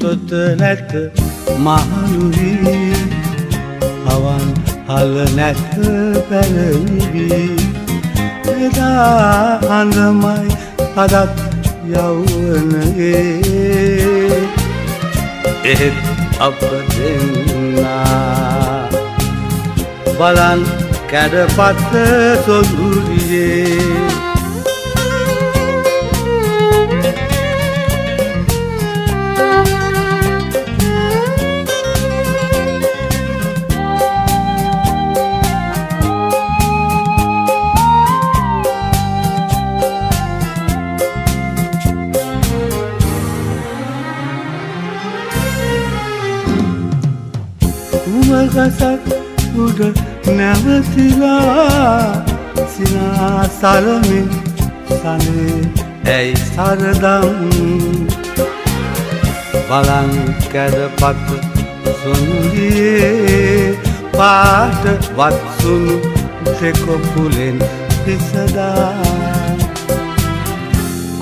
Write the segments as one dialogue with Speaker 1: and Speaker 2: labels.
Speaker 1: තොත නැත මහනුවී අවන් හල නැත පැරණිවී. එදා හඳමයි අදත් යව්වනගේ එහෙත් අප දෙන්නා. බලන් කැඩපත්ත සොදුරියේ උමගසක් උඩ නැවතිලා සිනා සරමින් සනේ. ඇයි සරදම්? බලන් කැඩපත් සුන්දියේ පාට වත්සුණු දෙකොපුලෙන් පිසදා.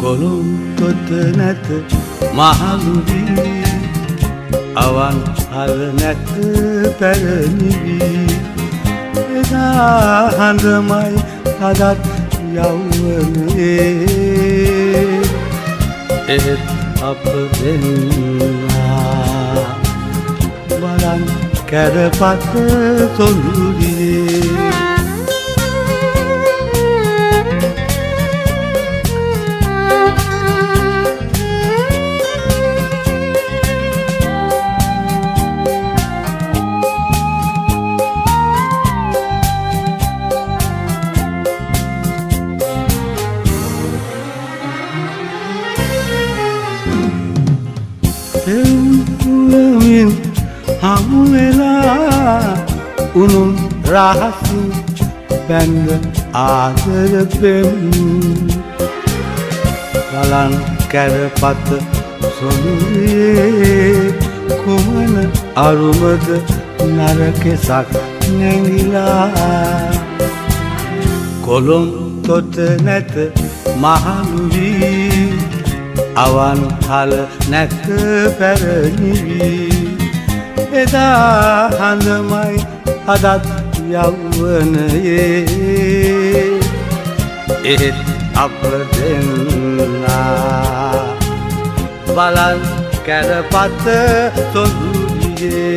Speaker 1: කොළුම් තොත නැත මහලුවී අවන් හල නැත පැරණිවී එදා හඳමයි අදත් යව්වනේ. එහෙත් අප දෙන්නා. බලන් කැරපත සොඳුරියේ හමුවෙලා උනුන් රහසින් පැන්ග ආදරපෙම් බලන් කැරපත සොඳුරේ කුමන අරුමද නරකෙසක් නැගිලා කොළොම් තොට නැත මහනුවී අවන් හල නැත පැරණිවී. එදා හඳමයි අදත් යව්වනයේ. එහෙත් අප දෙන්නා බලන් කැරපත සොඳුරියේ.